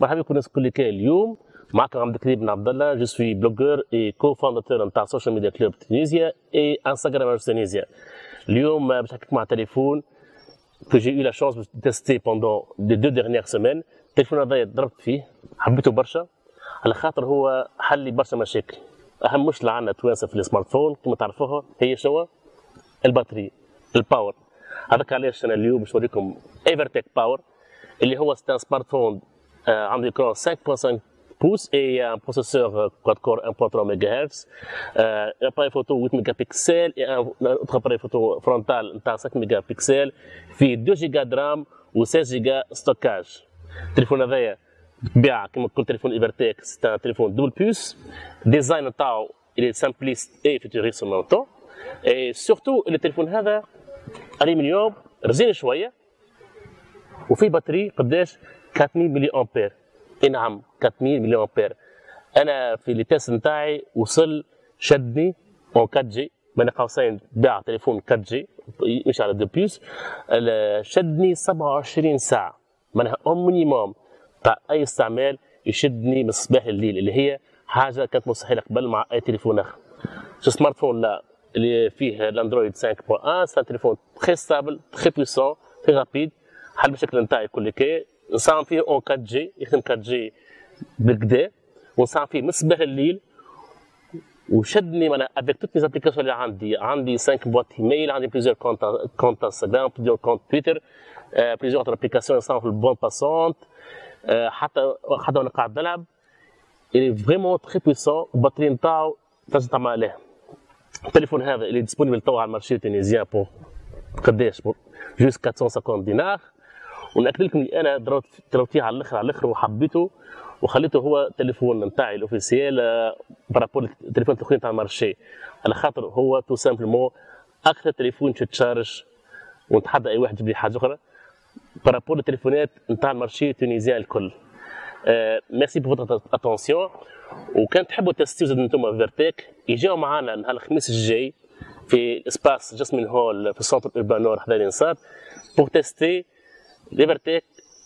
مرحبا بكم الناس الكل كاي اليوم. معكم عبد الكريم بن عبد الله. je suis blogueur et co-fondateur نتاع Social Media Club Tunisia et Instagram Tunisia اليوم باش نحكيك مع تليفون que j'ai eu la chance de tester pendant les deux dernières semaines. التليفون هذا ضربت فيه حبيته برشا على خاطر هو حل لي برشا مشاكل اهم مشكله عندنا توانسه في ال smartphone كما تعرفوها هي شنو ال batterie ال power هذاك علاش أنا اليوم باش نوريكم Evertek Power اللي هو smartphone عنده écran 5.5 pouces et un processeur quad-core 1.3 MHz, euh, un appareil photo 8 mégapixels et un autre appareil photo frontal 5 mégapixels, في 2 جيجا de RAM و 16 جيجا stockage. التليفون هذايا بيع كما كل تليفون Evertek c'est téléphone double puce design نتاعو simpliste et futuriste en même temps et surtout التليفون هذا الومنيوم رزين شوية وفي بطاريه قداش 4000 ملي أمبير. إي نعم 4000 ملي أمبير. أنا في ال test نتاعي وصل شدني en 4G بين قوسين باع تليفون 4G مش على deux puces شدني 27 ساعة. معناها au minimum تاع أي استعمال يشدني من صباح الليل اللي هي حاجة كانت مستحيلة قبل مع أي تليفون آخر. smartphone لا. اللي فيه ال Android 5.1 c'est un téléphone très stable très puissant très rapide حل المشاكل نتاعي كل كي. نصام فيه en 4G يخدم 4G بالكدا ونصام فيه من صباح الليل. وشدني أنا avec toutes les applications اللي عندي. عندي 5 boîtes email عندي plusieurs comptes Instagram plusieurs comptes Twitter plusieurs applications يصنعوا في ال bande passante حتى حتى وأنا قاعد نلعب est vraiment très puissant. البطاريه نتاعو تنجم تعمل عليه. التليفون هذا اللي disponible توا على ال marché tunisien pour قداش؟ juste 450 دينار وناكد لكم أنا فيه على الآخر على الأخر وحبيته وخليته هو التليفون نتاعي ال officiel par rapport التليفون الاخرين نتاع ال marché. على خاطر هو tout simplement أكثر تليفون charge ونتحدى أي واحد يجيب لي حاجة أخرى. par rapport التليفونات نتاع ال marché tunisien الكل. merci pour votre attention وكان تحبوا تستيو زاد أنتم Evertek. يجيو معنا نهار الخميس الجاي في espace Jasmine Hall في ال centre urbain nord حدا الانصار pour tester l'Evertek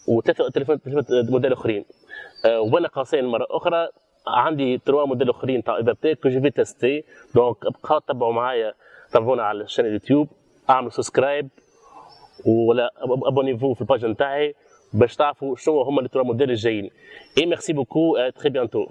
وثلاثة تليفونات موديل أخرين. أه وأنا قاصين مرة أخرى عندي trois modèles أخرين تاع Evertek que je vais tester donc بقاو تبعوا معايا تابعونا على ال chaîne اليوتيوب أعملوا subscribe ولا abonnez-vous في ال page نتاعي باش تعرفوا شنو هما les trois modèles الجايين. et merci beaucoup très bientôt